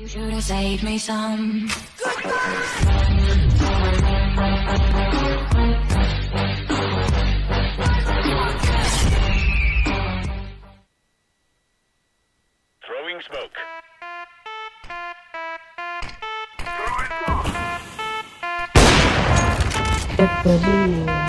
You should have saved me some. Throwing smoke. Throwing smoke.